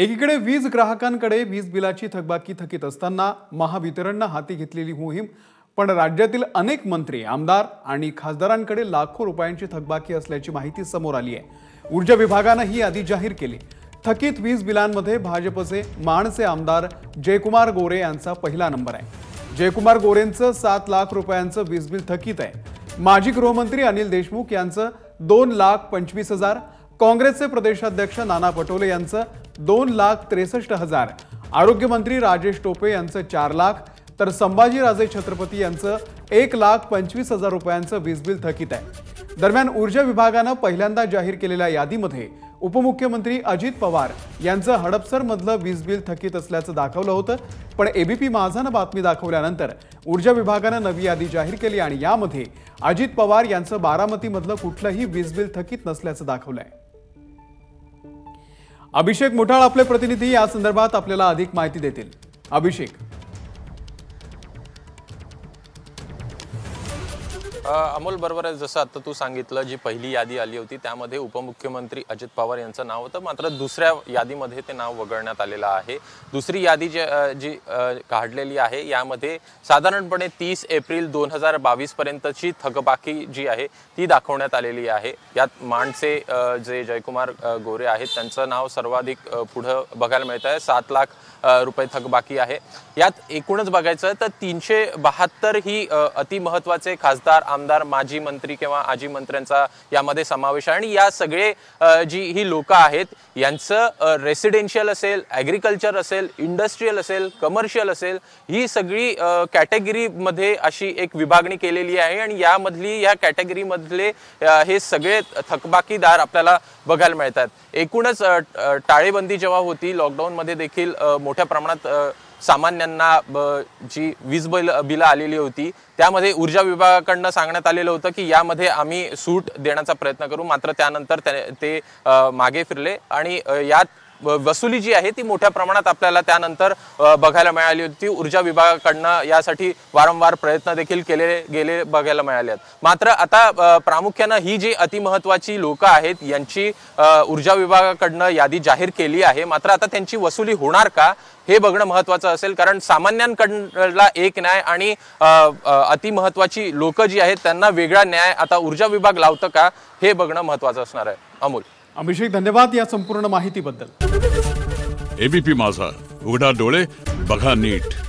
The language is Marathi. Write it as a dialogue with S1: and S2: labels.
S1: एकीकडे वीज ग्राहकांकडे वीज बिलाची थकबाकी थकीत असताना महावितरणनं हाती घेतलेली मोहीम पण राज्यातील अनेक मंत्री आमदार आणि खासदारांकडे लाखो रुपयांची थकबाकी असल्याची माहिती समोर आली आहे. ऊर्जा विभागानं ही यादी जाहीर केली. थकीत वीज बिलांमध्ये भाजपचे माणचे आमदार जयकुमार गोरे यांचा पहिला नंबर आहे. जयकुमार गोरेंचं सात लाख रुपयांचं वीज बिल थकीत आहे. माजी गृहमंत्री अनिल देशमुख यांचं दोन लाख पंचवीस हजार काँग्रेसचे प्रदेशाध्यक्ष नाना पटोले यांचं दोन लाख त्रेसष्ट हजार. आरोग्यमंत्री राजेश टोपे यांचं चार लाख. तर संभाजीराजे छत्रपती यांचं एक लाख पंचवीस हजार रुपयांचं वीज बिल थकीत आहे. दरम्यान ऊर्जा विभागानं पहिल्यांदा जाहीर केलेल्या यादीमध्ये उपमुख्यमंत्री अजित पवार यांचं हडपसरमधलं वीज बिल थकीत असल्याचं दाखवलं होतं. पण एबीपी माझानं बातमी दाखवल्यानंतर ऊर्जा विभागानं नवी यादी जाहीर केली आणि यामध्ये अजित पवार यांचं बारामतीमधलं कुठलंही वीज बिल थकीत नसल्याचं दाखवलं आहे अभिषेक मुठाळ आपले प्रतिनिधी या संदर्भात आपल्याला अधिक माहिती देतील. अभिषेक.
S2: अमोल बरोबर आहे. जसं आता तू सांगितलं जी पहिली यादी आली होती त्यामध्ये उपमुख्यमंत्री अजित पवार यांचं नाव होतं. मात्र दुसऱ्या यादीमध्ये ते नाव वगळण्यात आलेलं आहे. दुसरी यादी जे जी काढलेली आहे यामध्ये साधारणपणे तीस एप्रिल दोन हजार बावीस पर्यंतची थकबाकी जी आहे ती दाखवण्यात आलेली आहे. यात माणसे जे जयकुमार गोरे आहेत त्यांचं नाव सर्वाधिक पुढं बघायला मिळत आहे. सात लाख रुपये थकबाकी आहे. यात एकूणच बघायचं तर तीनशे बहात्तर ही अतिमहत्वाचे खासदार आमदार माजी मंत्री किंवा आजी मंत्र्यांचा यामध्ये समावेश आहे. आणि या सगळे जी ही लोक आहेत यांचं रेसिडेन्शियल असेल ॲग्रिकल्चर असेल इंडस्ट्रीयल असेल कमर्शियल असेल ही सगळी कॅटेगरीमध्ये अशी एक विभागणी केलेली आहे. आणि यामधली या कॅटेगरीमधले हे सगळे थकबाकीदार आपल्याला बघायला मिळतात. एकूणच टाळेबंदी जेव्हा होती लॉकडाऊनमध्ये देखील मोठ्या प्रमाणात सामान्यांना ब- जी वीज बिल बिलं आलेली होती त्यामध्ये ऊर्जा विभागाकडनं सांगण्यात आलेलं होतं की यामध्ये आम्ही सूट देण्याचा प्रयत्न करू. मात्र त्यानंतर ते- ते मागे फिरले आणि यात वसुली जी आहे ती मोठ्या प्रमाणात आपल्याला त्यानंतर बघायला मिळाली होती. ऊर्जा विभागाकडनं यासाठी वारंवार प्रयत्न देखील केले गेले बघायला मिळाले आहेत. मात्र आता प्रामुख्यानं ही जी अतिमहत्वाची लोक आहेत यांची ऊर्जा विभागाकडनं यादी जाहीर केली आहे. मात्र आता त्यांची वसुली होणार का हे बघणं महत्वाचं असेल. कारण सामान्यांकडला एक न्याय आणि अतिमहत्वाची लोक जी आहेत त्यांना वेगळा न्याय आता ऊर्जा विभाग लावतं का हे बघणं महत्वाचं असणार आहे. अमोल.
S1: अभिषेक धन्यवाद या संपूर्ण माहितीबद्दल.
S3: एबीपी माझा. उघडा डोळे बघा नीट.